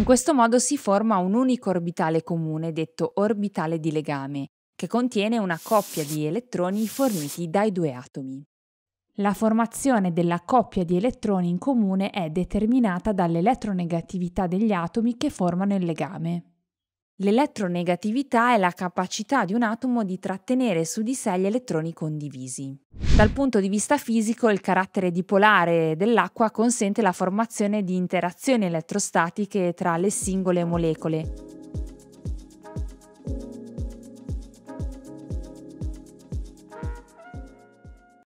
In questo modo si forma un unico orbitale comune detto orbitale di legame, che contiene una coppia di elettroni forniti dai due atomi. La formazione della coppia di elettroni in comune è determinata dall'elettronegatività degli atomi che formano il legame. L'elettronegatività è la capacità di un atomo di trattenere su di sé gli elettroni condivisi. Dal punto di vista fisico, il carattere dipolare dell'acqua consente la formazione di interazioni elettrostatiche tra le singole molecole,